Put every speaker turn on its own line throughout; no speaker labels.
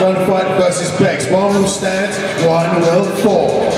Gunfight versus Becks. One will stand, one will fall.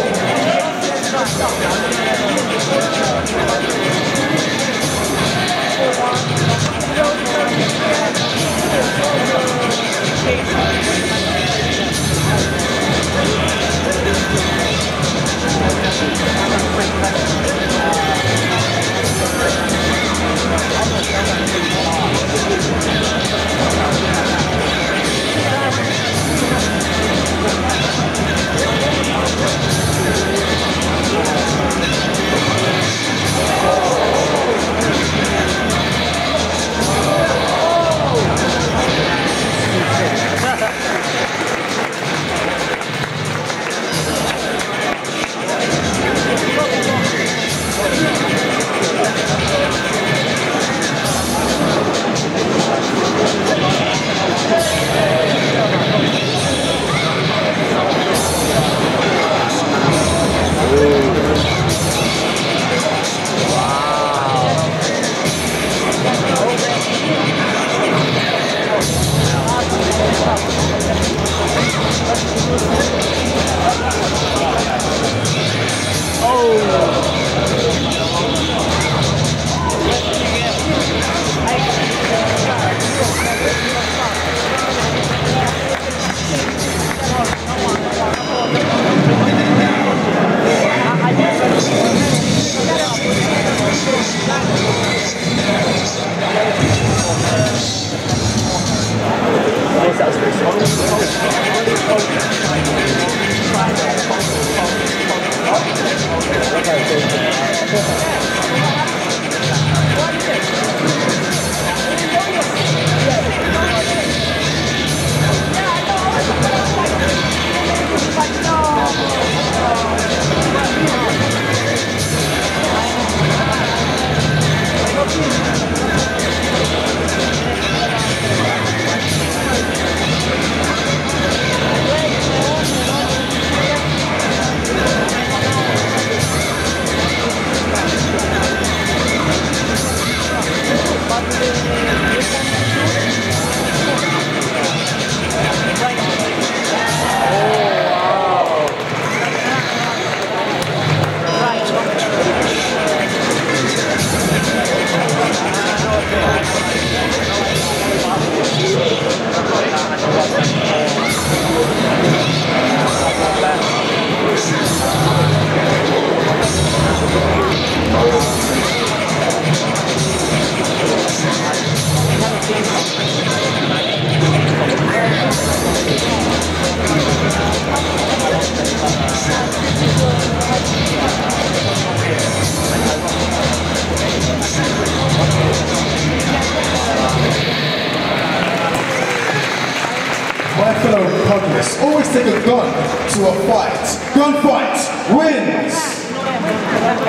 Fellow pugilists, always take a gun to a fight. Gunfight wins!